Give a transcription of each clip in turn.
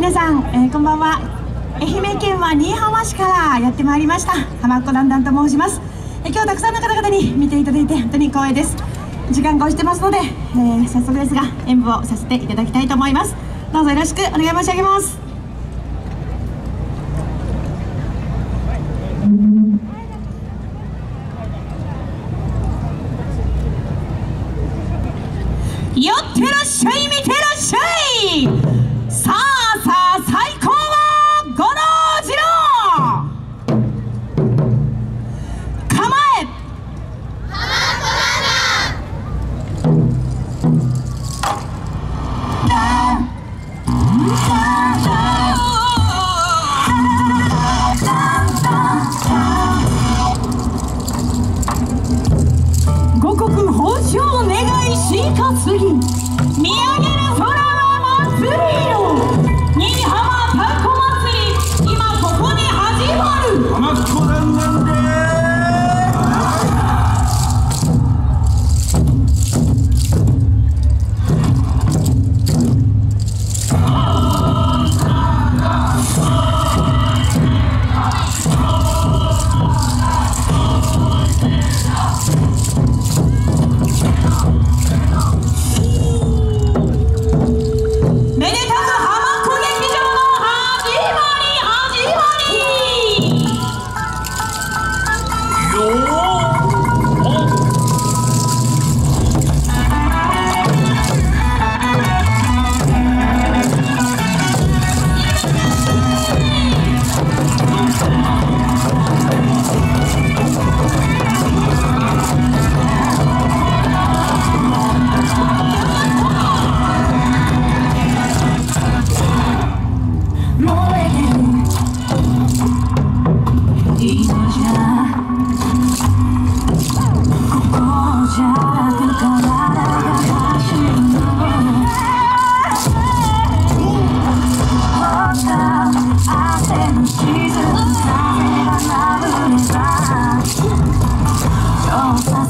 皆さん、えー、こんばんは。愛媛県は新居浜市からやってまいりました。浜っ子だんだんと申します、えー、今日たくさんの方々に見ていただいて本当に光栄です。時間が押してますので、えー、早速ですが演舞をさせていただきたいと思います。どうぞよろしくお願い申し上げます。やっ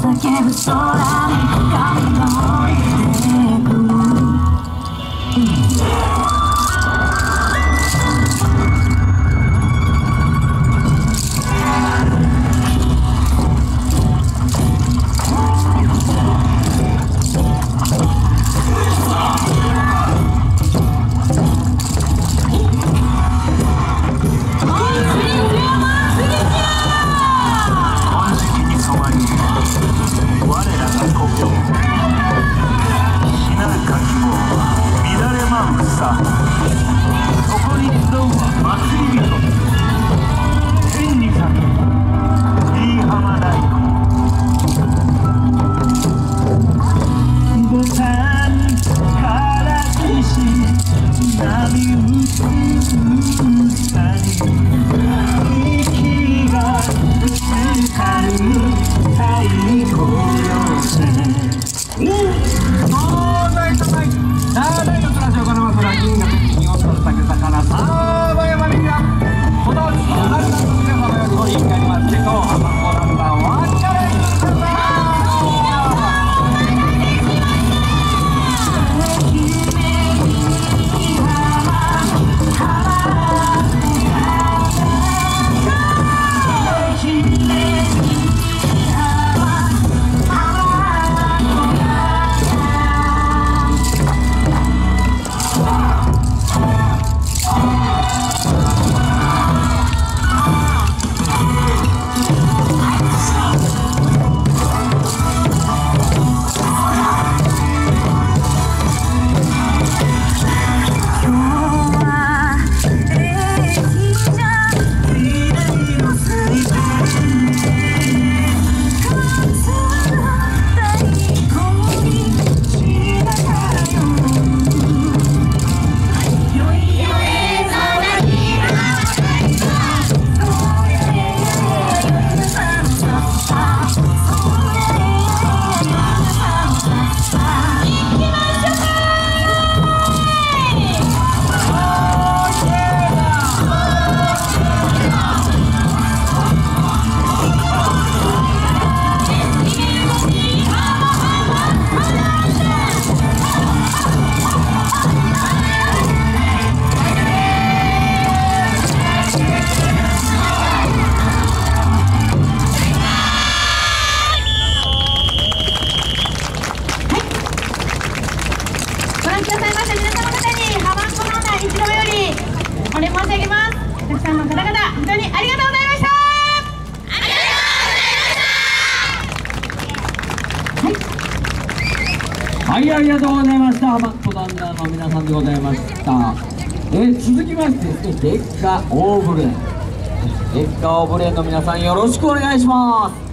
叫ぶ空に神のください。さあ、大の暮らしを行はますランキングが敵に落ちた魚さはい、ありがとうございました。マットダンダーの皆さんでございました。え続きましてですね、月下オーブレン。デッカオーブレンの皆さんよろしくお願いします。